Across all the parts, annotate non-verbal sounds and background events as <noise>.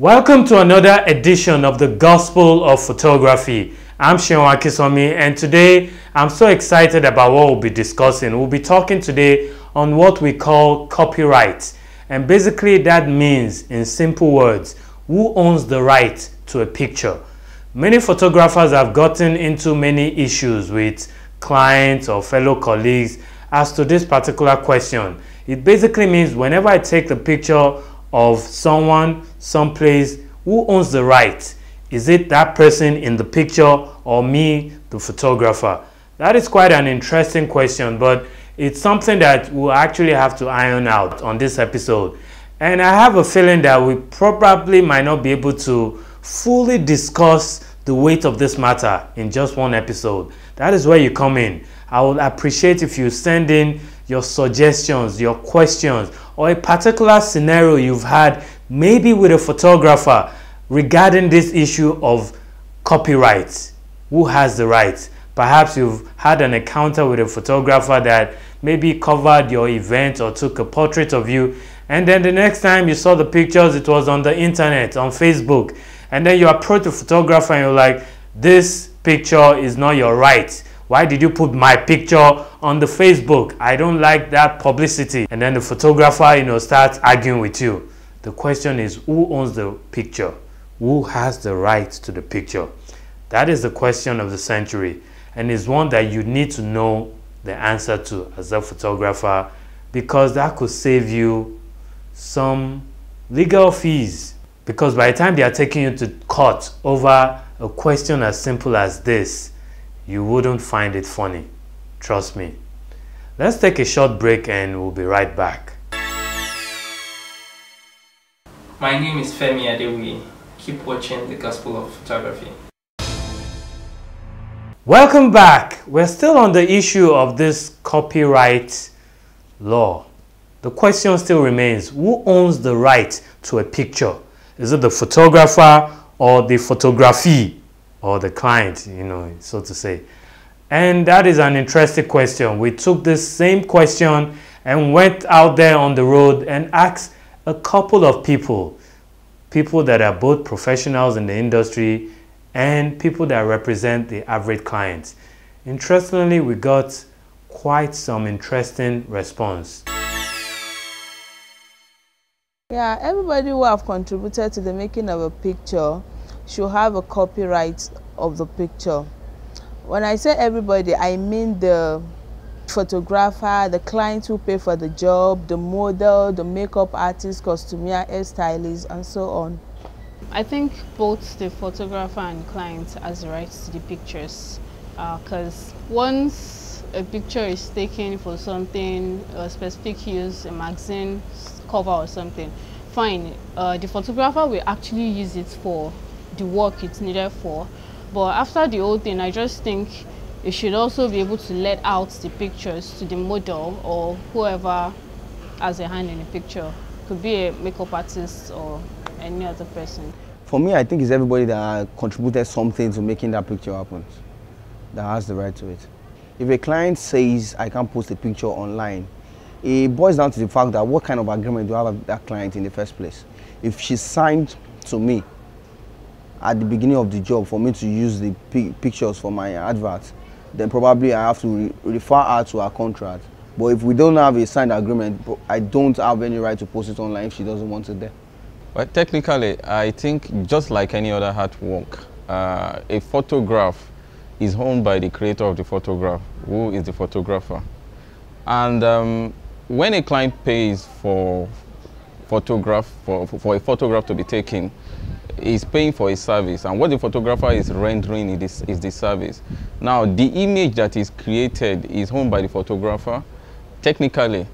Welcome to another edition of the Gospel of Photography. I'm Seun Akisanmi and today I'm so excited about what we'll be discussing. We'll be talking today on what we call copyright. And basically that means, in simple words, who owns the right to a picture. Many photographers have gotten into many issues with clients or fellow colleagues as to this particular question. It basically means whenever I take the picture of someone, someplace, who owns the right? Is it that person in the picture or me, the photographer? That is quite an interesting question, but it's something that we'll actually have to iron out on this episode. And I have a feeling that we probably might not be able to fully discuss the weight of this matter in just one episode. That is where you come in. I would appreciate if you send in your suggestions, your questions, or a particular scenario you've had, maybe with a photographer, regarding this issue of copyright. Who has the rights? Perhaps you've had an encounter with a photographer that maybe covered your event or took a portrait of you, and then the next time you saw the pictures, it was on the internet, on Facebook, and then you approach the photographer and you're like, This picture is not your right why did you put my picture on the Facebook? I don't like that publicity. And then the photographer, you know, starts arguing with you. The question is, who owns the picture? Who has the right to the picture? That is the question of the century and is one that you need to know the answer to as a photographer because that could save you some legal fees. Because by the time they are taking you to court over a question as simple as this, you wouldn't find it funny. Trust me. Let's take a short break and we'll be right back. My name is Femi Adewi. Keep watching the Gospel of Photography. Welcome back. We're still on the issue of this copyright law. The question still remains who owns the right to a picture? Is it the photographer or the photography? Or the client, you know, so to say. And that is an interesting question. We took this same question and went out there on the road and asked a couple of people, people that are both professionals in the industry and people that represent the average client. Interestingly, we got quite some interesting response. Yeah, everybody who have contributed to the making of a picture should have a copyright of the picture. When I say everybody, I mean the photographer, the client who pay for the job, the model, the makeup artist, costumier, hairstylist, and so on. I think both the photographer and client has rights to the pictures because uh, once a picture is taken for something, a specific use, a magazine cover or something, fine, uh, the photographer will actually use it for the work it's needed for. But after the whole thing, I just think you should also be able to let out the pictures to the model or whoever has a hand in the picture. Could be a makeup artist or any other person. For me, I think it's everybody that contributed something to making that picture happen that has the right to it. If a client says, I can't post a picture online, it boils down to the fact that what kind of agreement do I have with that client in the first place? If she signed to me at the beginning of the job for me to use the pictures for my advert, then probably I have to re refer her to her contract. But if we don't have a signed agreement, I don't have any right to post it online if she doesn't want it there. Well, technically, I think just like any other artwork, uh, a photograph is owned by the creator of the photograph, who is the photographer. And um, when a client pays for photograph for, for a photograph to be taken, is paying for a service and what the photographer is rendering is, is the service. Now the image that is created is owned by the photographer. Technically,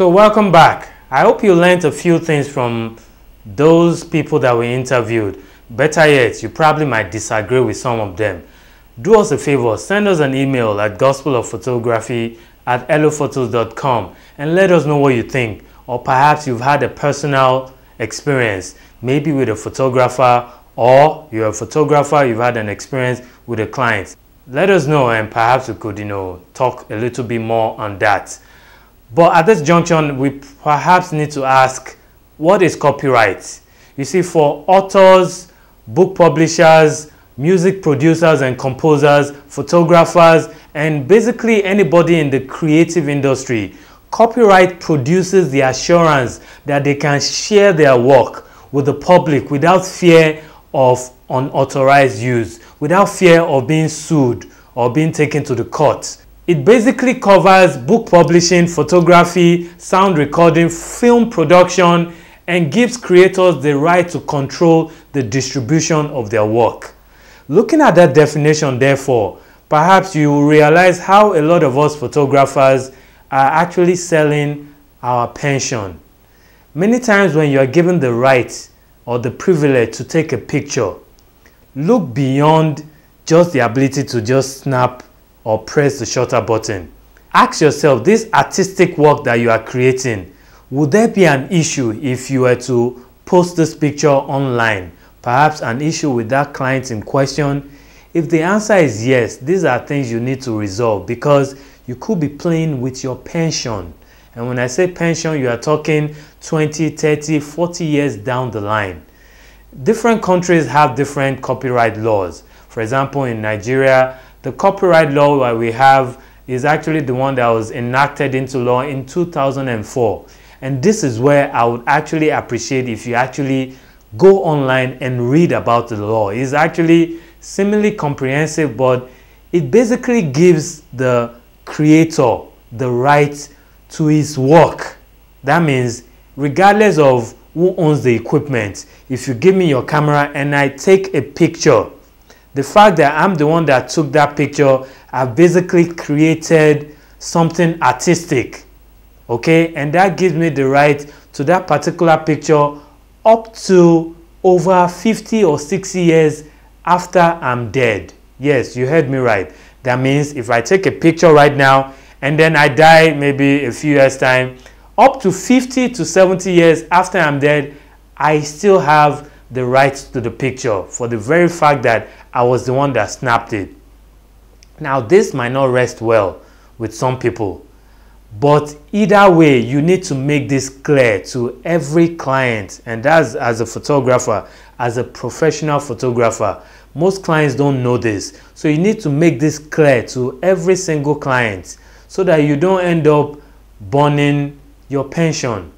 So welcome back. I hope you learned a few things from those people that we interviewed. Better yet, you probably might disagree with some of them. Do us a favor, send us an email at gospelofphotography at elophotos.com and let us know what you think. Or perhaps you've had a personal experience, maybe with a photographer, or you're a photographer, you've had an experience with a client. Let us know and perhaps we could, you know, talk a little bit more on that. But at this junction, we perhaps need to ask, what is copyright? You see, for authors, book publishers, music producers and composers, photographers, and basically anybody in the creative industry, copyright produces the assurance that they can share their work with the public without fear of unauthorized use, without fear of being sued or being taken to the court. It basically covers book publishing, photography, sound recording, film production, and gives creators the right to control the distribution of their work. Looking at that definition, therefore, perhaps you will realize how a lot of us photographers are actually selling our pension. Many times when you are given the right or the privilege to take a picture, look beyond just the ability to just snap or press the shutter button. Ask yourself this artistic work that you are creating, would there be an issue if you were to post this picture online? Perhaps an issue with that client in question? If the answer is yes, these are things you need to resolve because you could be playing with your pension. And when I say pension, you are talking 20, 30, 40 years down the line. Different countries have different copyright laws. For example, in Nigeria, the copyright law that we have is actually the one that was enacted into law in 2004. And this is where I would actually appreciate if you actually go online and read about the law. It's actually similarly comprehensive, but it basically gives the creator the right to his work. That means, regardless of who owns the equipment, if you give me your camera and I take a picture, the fact that I'm the one that took that picture, I've basically created something artistic. Okay, and that gives me the right to that particular picture up to over 50 or 60 years after I'm dead. Yes, you heard me right. That means if I take a picture right now and then I die maybe a few years time, up to 50 to 70 years after I'm dead, I still have the rights to the picture for the very fact that I was the one that snapped it. Now, this might not rest well with some people, but either way, you need to make this clear to every client, and that's as a photographer, as a professional photographer. Most clients don't know this. So you need to make this clear to every single client so that you don't end up burning your pension.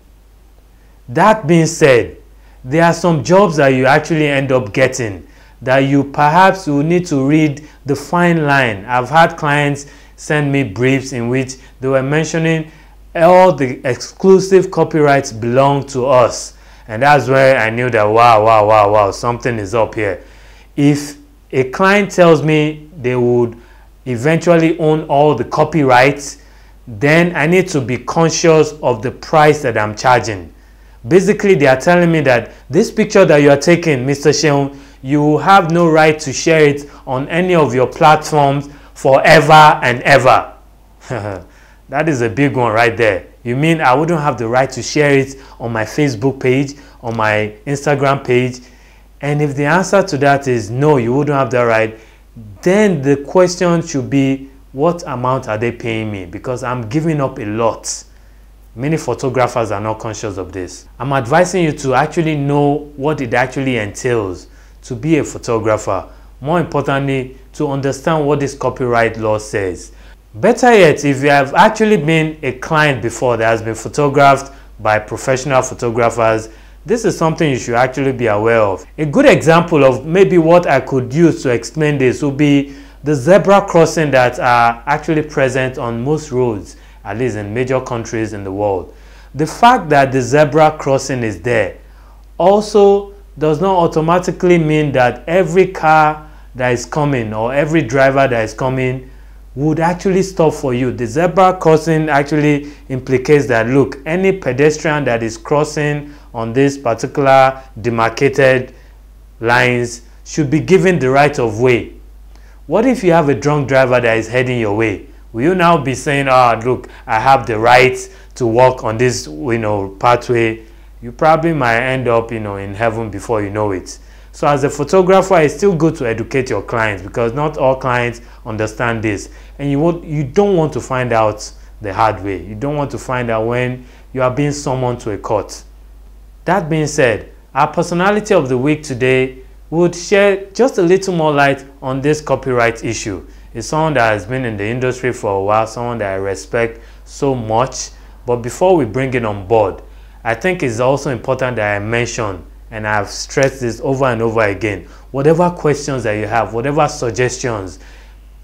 That being said, there are some jobs that you actually end up getting that you perhaps will need to read the fine line. I've had clients send me briefs in which they were mentioning all the exclusive copyrights belong to us. And that's where I knew that wow, wow, wow, wow, something is up here if a client tells me they would eventually own all the copyrights, then I need to be conscious of the price that I'm charging. Basically, they are telling me that this picture that you are taking, Mr. Seun, you have no right to share it on any of your platforms forever and ever. <laughs> that is a big one right there. You mean I wouldn't have the right to share it on my Facebook page, on my Instagram page, and if the answer to that is no, you wouldn't have that right, then the question should be what amount are they paying me? Because I'm giving up a lot. Many photographers are not conscious of this. I'm advising you to actually know what it actually entails to be a photographer. More importantly, to understand what this copyright law says. Better yet, if you have actually been a client before that has been photographed by professional photographers, this is something you should actually be aware of. A good example of maybe what I could use to explain this would be the zebra crossing that are actually present on most roads, at least in major countries in the world. The fact that the zebra crossing is there also does not automatically mean that every car that is coming or every driver that is coming would actually stop for you. The zebra crossing actually implicates that look, any pedestrian that is crossing on this particular demarcated lines should be given the right of way. What if you have a drunk driver that is heading your way? Will you now be saying, "Ah, oh, look, I have the right to walk on this, you know, pathway"? You probably might end up, you know, in heaven before you know it. So as a photographer, it's still good to educate your clients because not all clients understand this. And you, you don't want to find out the hard way. You don't want to find out when you are being summoned to a court. That being said, our personality of the week today would shed just a little more light on this copyright issue. It's someone that has been in the industry for a while, someone that I respect so much. But before we bring it on board, I think it's also important that I mention and I've stressed this over and over again. Whatever questions that you have, whatever suggestions,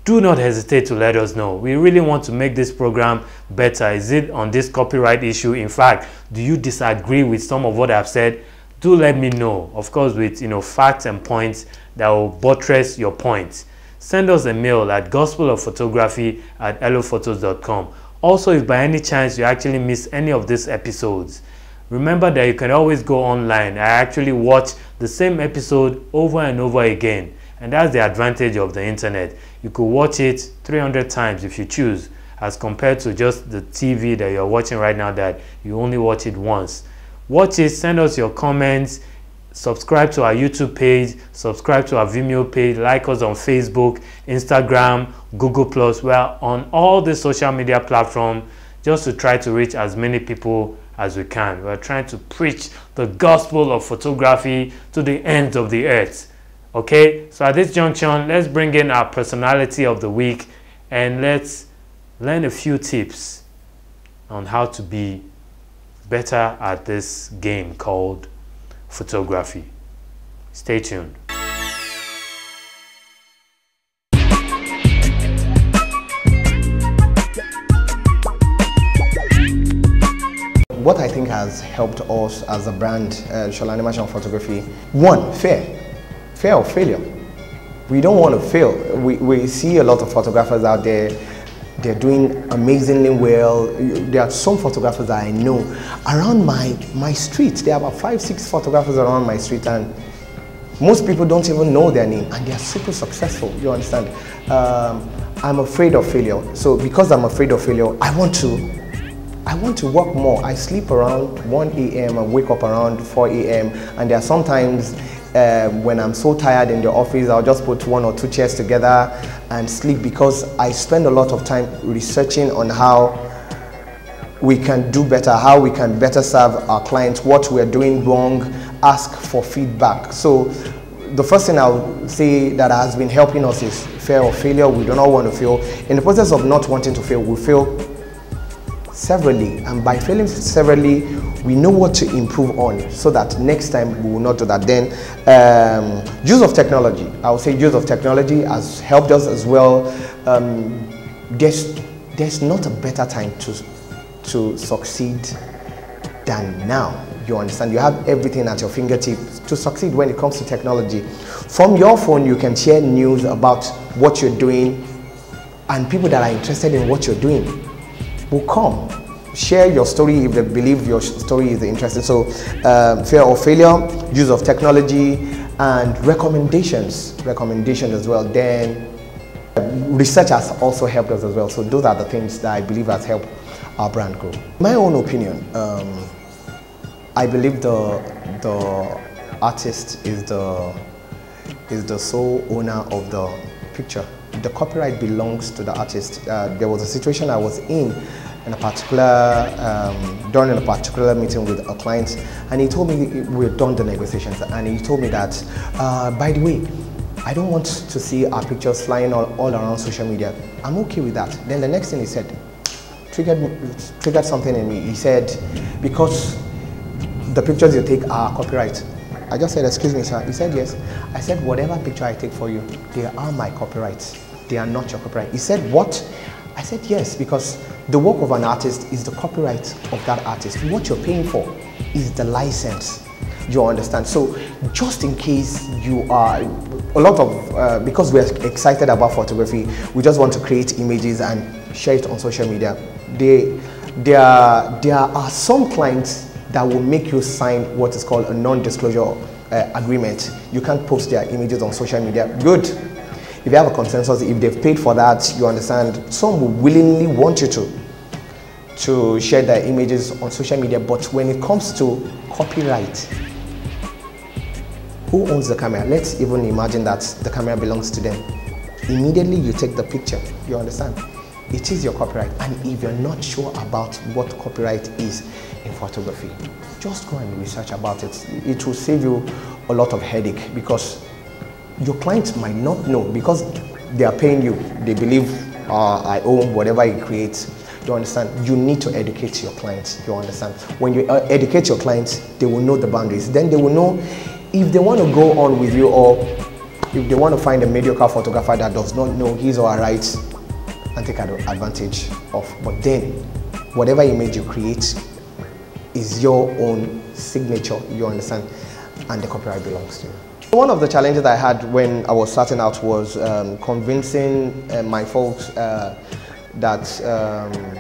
do not hesitate to let us know. We really want to make this program better. Is it on this copyright issue? In fact, do you disagree with some of what I've said? Do let me know. Of course, with you know facts and points that will buttress your points. Send us a mail at gospelofphotography at elophotos.com. Also, if by any chance you actually miss any of these episodes, Remember that you can always go online. I actually watch the same episode over and over again. And that's the advantage of the internet. You could watch it 300 times if you choose, as compared to just the TV that you're watching right now that you only watch it once. Watch it, send us your comments, subscribe to our YouTube page, subscribe to our Vimeo page, like us on Facebook, Instagram, Google+. We're on all the social media platforms just to try to reach as many people as we can. We're trying to preach the gospel of photography to the ends of the earth. Okay, so at this junction, let's bring in our personality of the week and let's learn a few tips on how to be better at this game called photography. Stay tuned. what I think has helped us as a brand, uh, Shola Animashaun Photography, one, fear. Fear of failure. We don't want to fail. We, we see a lot of photographers out there, they're doing amazingly well. There are some photographers that I know around my, my street. There are about five, six photographers around my street and most people don't even know their name and they're super successful, you understand? Um, I'm afraid of failure. So because I'm afraid of failure, I want to I want to work more. I sleep around 1 a.m. and wake up around 4 a.m. And there are sometimes uh, when I'm so tired in the office, I'll just put one or two chairs together and sleep because I spend a lot of time researching on how we can do better, how we can better serve our clients, what we're doing wrong, ask for feedback. So the first thing I'll say that has been helping us is fear of failure. We do not want to fail. In the process of not wanting to fail, we fail severally and by failing severally we know what to improve on so that next time we will not do that. Then um, use of technology. I would say use of technology has helped us as well. Um, there's there's not a better time to to succeed than now. You understand? You have everything at your fingertips to succeed when it comes to technology. From your phone you can share news about what you're doing and people that are interested in what you're doing will come. Share your story if they believe your story is interesting. So, um, fear of failure, use of technology, and recommendations. Recommendations as well. Then, research has also helped us as well. So, those are the things that I believe has helped our brand grow. My own opinion, um, I believe the the artist is the is the sole owner of the picture the copyright belongs to the artist. Uh, there was a situation I was in in a particular, um, during a particular meeting with a client, and he told me we've done the negotiations, and he told me that, uh, by the way, I don't want to see our pictures flying all, all around social media. I'm okay with that. Then the next thing he said, triggered, triggered something in me. He said, because the pictures you take are copyright. I just said, excuse me, sir. He said, yes. I said, whatever picture I take for you, they are my copyrights. They are not your copyright. He said, what? I said, yes, because the work of an artist is the copyright of that artist. What you're paying for is the license. You understand? So just in case you are a lot of, uh, because we're excited about photography, we just want to create images and share it on social media. They, there, there are some clients that will make you sign what is called a non-disclosure uh, agreement. You can't post their images on social media. Good. If you have a consensus, if they've paid for that, you understand, some will willingly want you to to share their images on social media, but when it comes to copyright, who owns the camera? Let's even imagine that the camera belongs to them. Immediately you take the picture, you understand? It is your copyright. And if you're not sure about what copyright is in photography, just go and research about it. It will save you a lot of headache because your clients might not know because they are paying you. They believe uh, I own whatever you create. You understand? You need to educate your clients. You understand? When you uh, educate your clients, they will know the boundaries. Then they will know if they want to go on with you or if they want to find a mediocre photographer that does not know his or her rights and take advantage of. But then, whatever image you create is your own signature, you understand, and the copyright belongs to you. One of the challenges I had when I was starting out was um, convincing uh, my folks uh, that um,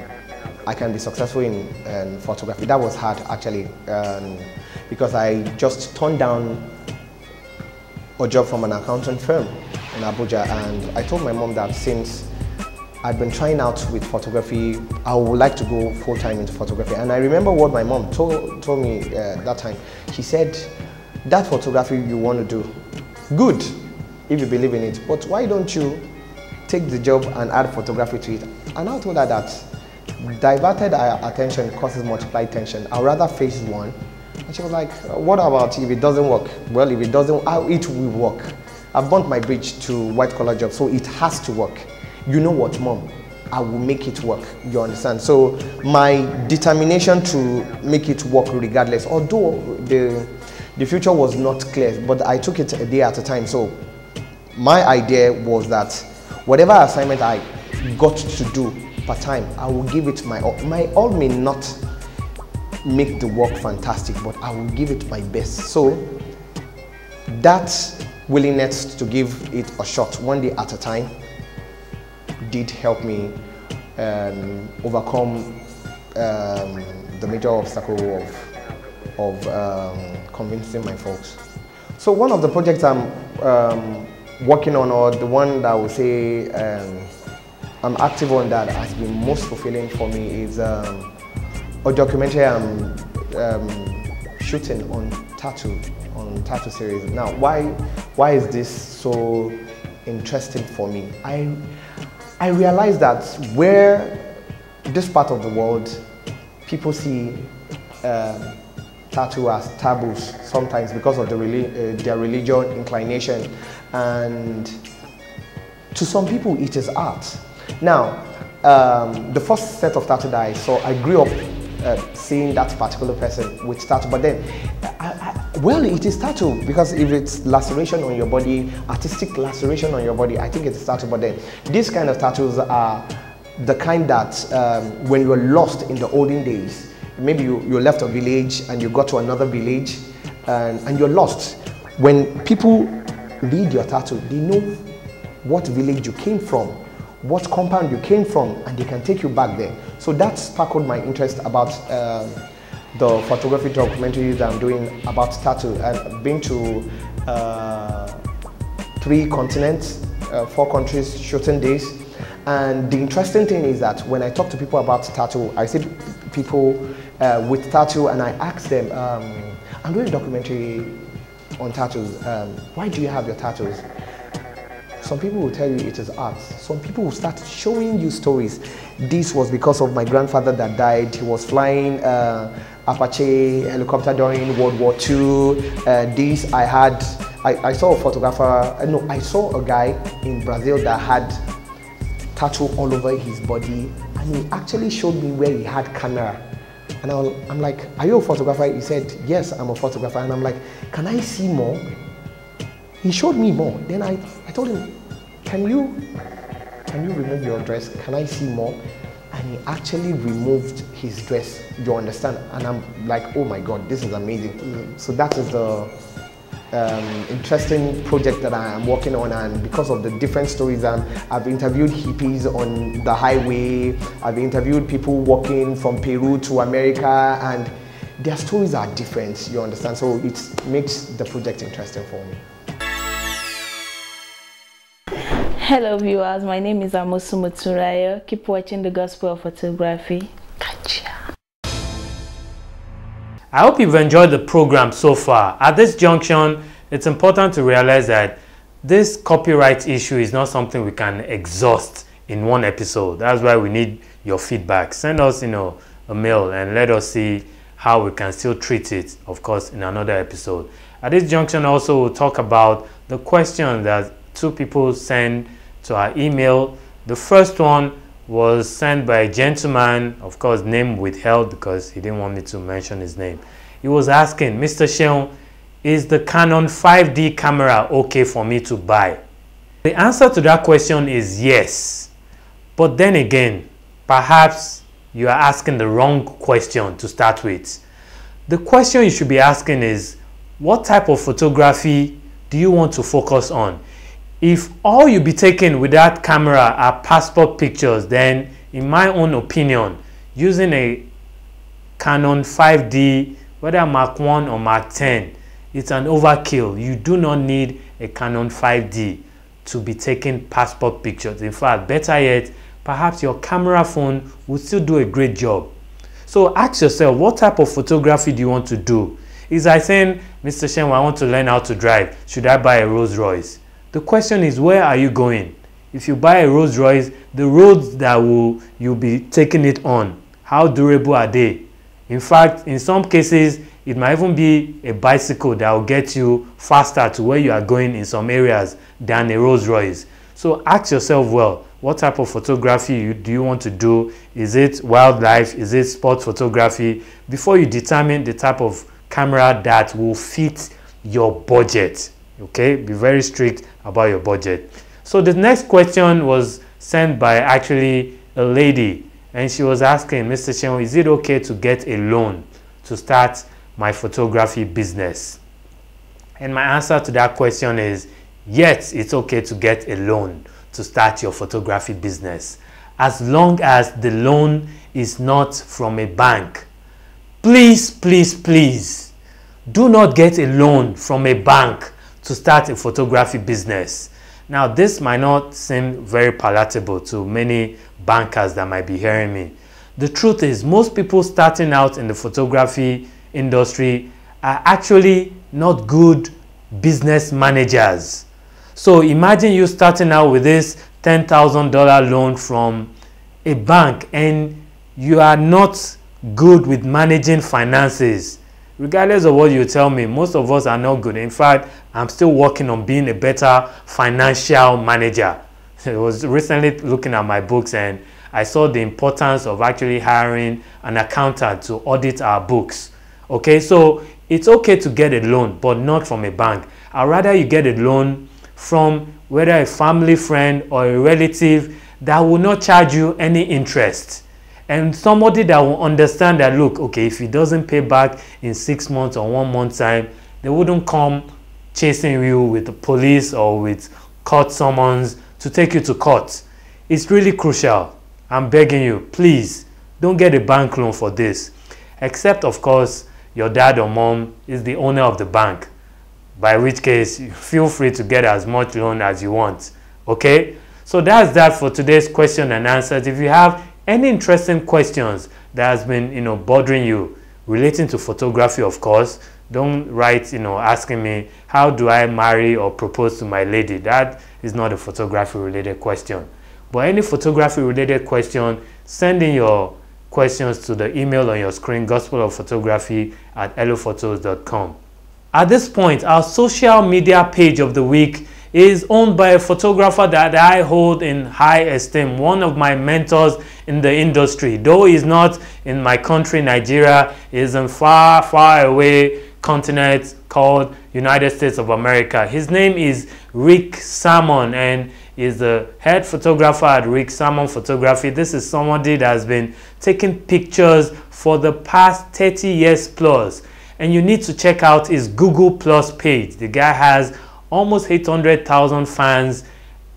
I can be successful in um, photography. That was hard actually. Um, because I just turned down a job from an accountant firm in Abuja and I told my mom that since I'd been trying out with photography, I would like to go full-time into photography. And I remember what my mom told, told me uh, that time. She said, that photography you want to do, good, if you believe in it, but why don't you take the job and add photography to it? And I told her that diverted our attention causes multiplied tension. I'd rather face one and she was like, what about if it doesn't work? Well, if it doesn't, how it will work. I've burnt my bridge to white collar job, so it has to work. You know what, mom? I will make it work. You understand? So my determination to make it work regardless, although the the future was not clear, but I took it a day at a time. So my idea was that whatever assignment I got to do part time, I will give it my all. My all may not make the work fantastic, but I will give it my best. So that willingness to give it a shot one day at a time did help me um, overcome um, the major obstacle of, of um, convincing my folks. So one of the projects I'm um, working on, or the one that I would say um, I'm active on that has been most fulfilling for me is um, a documentary I'm um, shooting on tattoo, on tattoo series. Now, why, why is this so interesting for me? I, I realize that where this part of the world, people see um, tattoo as taboos sometimes because of the, uh, their religion inclination and to some people it is art. Now, um, the first set of tattoo that I saw, I grew up uh, seeing that particular person with tattoo. But then, I, I, well, it is tattoo because if it's laceration on your body, artistic laceration on your body, I think it's tattoo. But then, these kind of tattoos are the kind that um, when you're lost in the olden days, maybe you, you left a village and you got to another village and, and you're lost. When people read your tattoo, they know what village you came from what compound you came from and they can take you back there. So that sparkled my interest about uh, the photography documentary that I'm doing about tattoo. I've been to uh, three continents, uh, four countries, shooting days. And the interesting thing is that when I talk to people about tattoo, I see people uh, with tattoo and I ask them, um, I'm doing a documentary on tattoos. Um, why do you have your tattoos? Some people will tell you it is art. Some people will start showing you stories. This was because of my grandfather that died. He was flying uh, Apache helicopter during World War II. Uh, this I had, I, I saw a photographer, uh, no, I saw a guy in Brazil that had tattoo all over his body and he actually showed me where he had camera. And I am like, are you a photographer? He said, yes, I'm a photographer. And I'm like, can I see more? He showed me more. Then I, I told him, can you, can you remove your dress? Can I see more? And he actually removed his dress, you understand? And I'm like, oh my God, this is amazing. So that is the, um, interesting project that I am working on, and because of the different stories, um, I've interviewed hippies on the highway. I've interviewed people walking from Peru to America, and their stories are different. You understand? So it makes the project interesting for me. Hello viewers, my name is Amosu Mutsuraya. Keep watching the Gospel of Photography. I hope you've enjoyed the program so far. At this junction, it's important to realize that this copyright issue is not something we can exhaust in one episode. That's why we need your feedback. Send us, you know, a mail and let us see how we can still treat it, of course, in another episode. At this junction, also, we'll talk about the question that two people sent to our email. The first one was sent by a gentleman, of course, name withheld because he didn't want me to mention his name. He was asking, Mr. Seun, is the Canon 5D camera okay for me to buy? The answer to that question is yes. But then again, perhaps you are asking the wrong question to start with. The question you should be asking is, what type of photography do you want to focus on? If all you be taking with that camera are passport pictures then in my own opinion using a canon 5d whether mark 1 or mark 10 it's an overkill. You do not need a canon 5d to be taking passport pictures. In fact better yet perhaps your camera phone will still do a great job. So ask yourself what type of photography do you want to do? Is i saying mr Seun i want to learn how to drive. Should i buy a rolls royce the question is, where are you going? If you buy a Rolls Royce, the roads that will you'll be taking it on, how durable are they? In fact, in some cases, it might even be a bicycle that will get you faster to where you are going in some areas than a Rolls Royce. So ask yourself well, what type of photography do you want to do? Is it wildlife? Is it sport photography? Before you determine the type of camera that will fit your budget okay? Be very strict about your budget. So the next question was sent by actually a lady and she was asking mr Seun is it okay to get a loan to start my photography business? And my answer to that question is yes it's okay to get a loan to start your photography business as long as the loan is not from a bank. Please please please do not get a loan from a bank to start a photography business. Now, this might not seem very palatable to many bankers that might be hearing me. The truth is, most people starting out in the photography industry are actually not good business managers. So imagine you starting out with this $10,000 loan from a bank and you are not good with managing finances regardless of what you tell me, most of us are not good. In fact, I'm still working on being a better financial manager. <laughs> I was recently looking at my books and I saw the importance of actually hiring an accountant to audit our books. Okay, so it's okay to get a loan, but not from a bank. I'd rather you get a loan from whether a family friend or a relative that will not charge you any interest and somebody that will understand that look okay if he doesn't pay back in six months or one month time they wouldn't come chasing you with the police or with court summons to take you to court. It's really crucial. I'm begging you please don't get a bank loan for this. Except of course your dad or mom is the owner of the bank by which case <laughs> feel free to get as much loan as you want okay? So that's that for today's question and answers. If you have any interesting questions that has been you know bothering you relating to photography of course don't write you know asking me how do i marry or propose to my lady? That is not a photography related question. But any photography related question send in your questions to the email on your screen gospel of photography at elophotos.com at this point our social media page of the week is owned by a photographer that I hold in high esteem, one of my mentors in the industry. Though he's not in my country, Nigeria, is in far, far away continent called United States of America. His name is Rick Sammon and is the head photographer at Rick Sammon Photography. This is somebody that has been taking pictures for the past 30 years plus and you need to check out his Google Plus page. The guy has almost 800,000 fans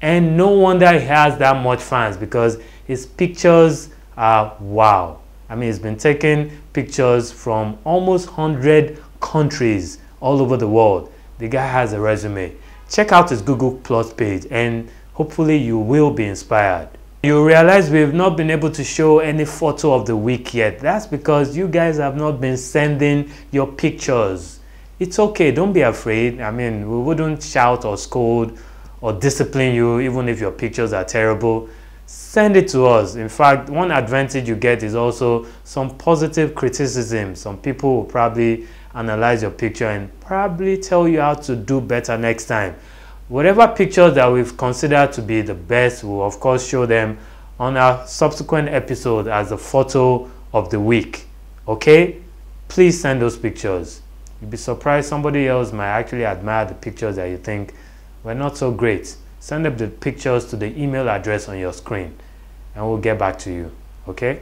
and no wonder he has that much fans because his pictures are wow. I mean, he's been taking pictures from almost 100 countries all over the world. The guy has a resume. Check out his Google Plus page and hopefully you will be inspired. You realize we've not been able to show any photo of the week yet. That's because you guys have not been sending your pictures. It's okay, don't be afraid. I mean, we wouldn't shout or scold or discipline you even if your pictures are terrible. Send it to us. In fact, one advantage you get is also some positive criticism. Some people will probably analyze your picture and probably tell you how to do better next time. Whatever pictures that we've considered to be the best, we'll of course show them on our subsequent episode as a photo of the week. Okay? Please send those pictures. You'd be surprised somebody else might actually admire the pictures that you think were not so great. Send up the pictures to the email address on your screen and we'll get back to you. Okay?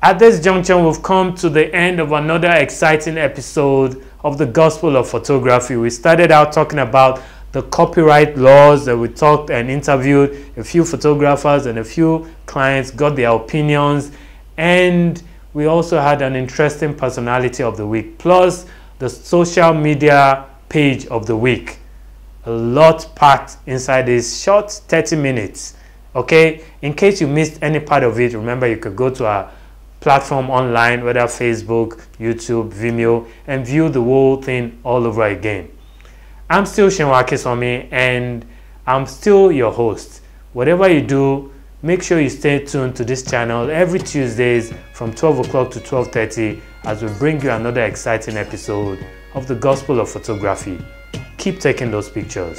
At this junction, we've come to the end of another exciting episode of the Gospel of Photography. We started out talking about the copyright laws that we talked and interviewed a few photographers and a few clients, got their opinions, and we also had an interesting personality of the week, plus the social media page of the week. A lot packed inside this short 30 minutes. Okay, in case you missed any part of it, remember you could go to our platform online, whether Facebook, YouTube, Vimeo, and view the whole thing all over again. I'm still Seun Akisanmi and I'm still your host. Whatever you do, make sure you stay tuned to this channel every Tuesdays from 12 o'clock to 12.30 as we bring you another exciting episode of the Gospel of Photography. Keep taking those pictures.